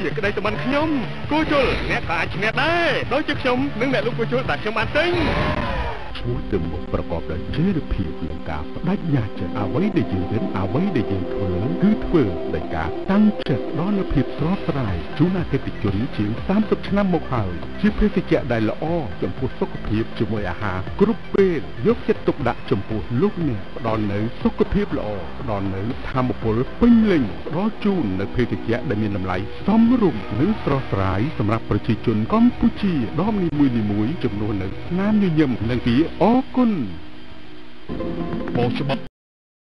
ជាក្តីសម្បត្តិខ្ញុំគូជុលអ្នកក៏អាចឈ្នះដែរដូចជាខ្ញុំនិងអ្នកលោកគូជុលដែលខ្ញុំបានទិញ ឈ្មោះទៅមុខប្រកបដោយចីរភាពនិងការបដិញ្ញាចិត្តអ្វីដែលយើងរៀនអ្វីដែលយើងធ្វើគឺធ្វើដោយការតាំងចិត្តដល់នូវភាពស្រស់ស្រាយជូនអតិថិជនជាង30ឆ្នាំមកហើយជាភេសជ្ជៈដែលល្អចំពោះសុខភាពជាមួយអាហារគ្រប់ពេលយកចិត្តទុកដាក់ចំពោះលោកអ្នកផ្ដល់នូវសុខភាពល្អផ្ដល់នូវធម៌ពលពេញលេញផ្ដល់ជូននូវភេសជ្ជៈដែលមានតម្លៃសមរម្យនិងស្រស់ស្រាយសម្រាប់ប្រជាជនកម្ពុជាដងនីមួយៗចំនួននៅស្នាមញញឹមនិងពីអរគុណបោកច្បាប់